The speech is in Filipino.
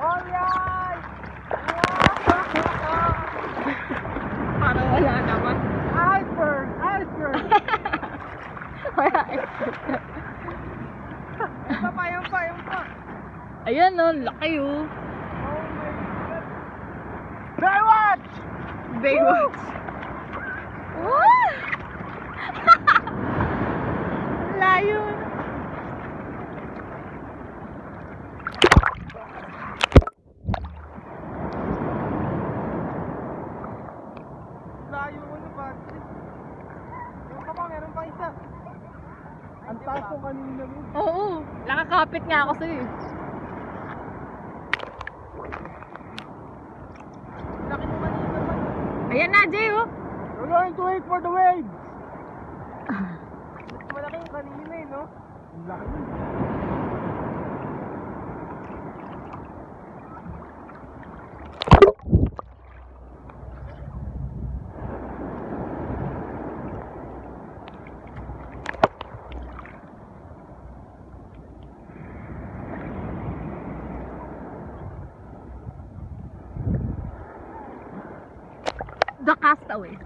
Alright! Parang wala naman. Iceberg! Iceberg! Wala. Yung pa, yung pa, yung pa. Ayan laki oh. Oh my God. Baywatch! Baywatch. Woo! Layo. Yung pa pa, meron pa isa. Ang taas ko kanina mo. Oo, nakakapit nga ako sa'yo. eh. Laki mo kanina pa. Ayan na, Jay oh. We're going to wait for the waves. Mas malaki yung kanina eh, no? Ang laki The Castaway.